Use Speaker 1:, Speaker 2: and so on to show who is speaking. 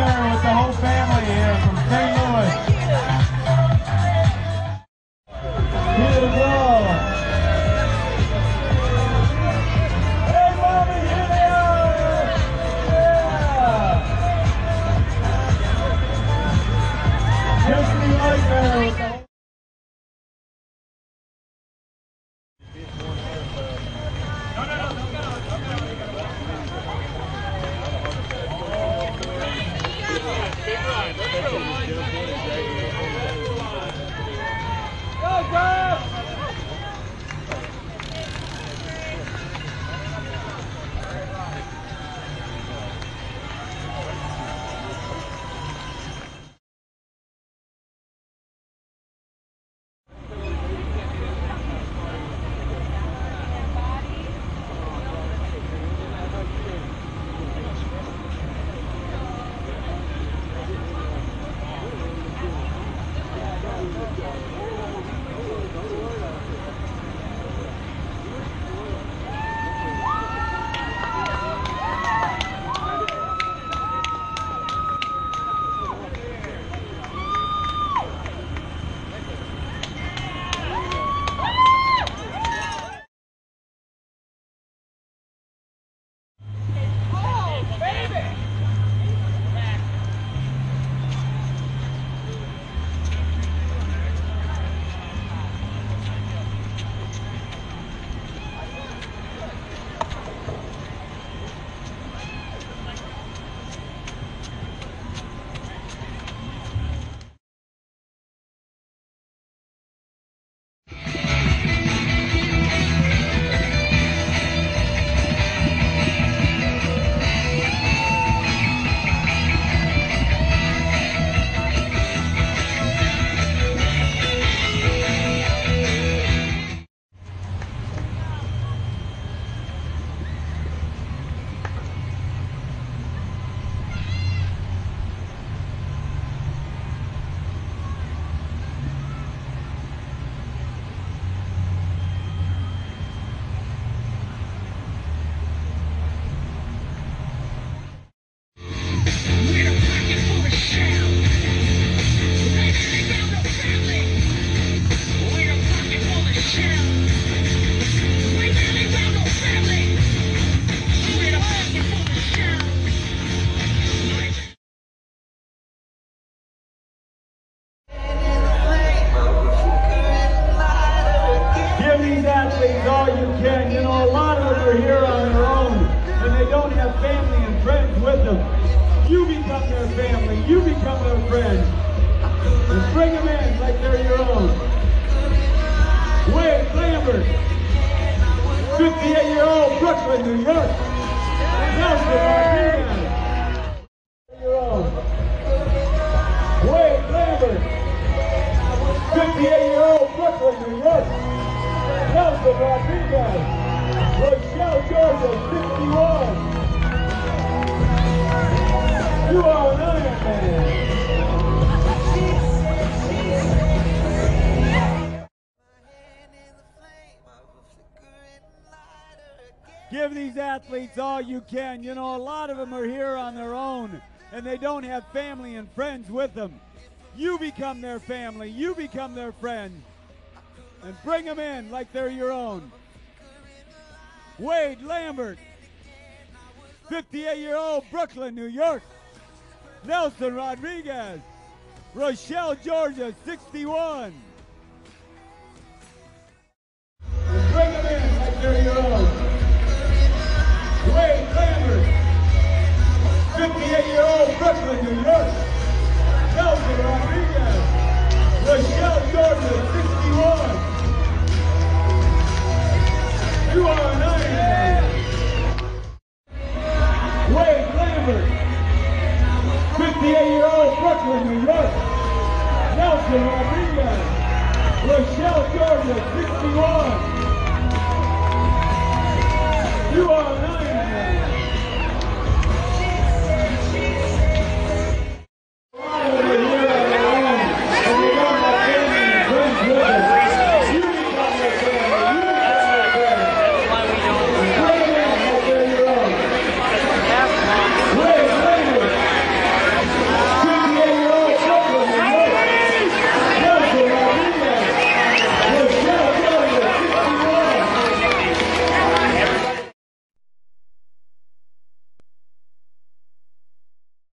Speaker 1: Leitner with the whole family their family. You become their friends. And bring them in like they're your own. Wade Lambert, 58-year-old Brooklyn, New York. Nelson Rodriguez, your own. Wade Lambert, 58-year-old Brooklyn, New York. Nelson Rodriguez. Rochelle, Georgia, 61. Give these athletes all you can. You know, a lot of them are here on their own, and they don't have family and friends with them. You become their family. You become their friend and bring them in like they're your own. Wade Lambert, 58 year old Brooklyn, New York. Nelson Rodriguez, Rochelle, Georgia, 61. 68-year-old Brooklyn, New York. Nelson Rodriguez. Rochelle, Georgia, 61. You are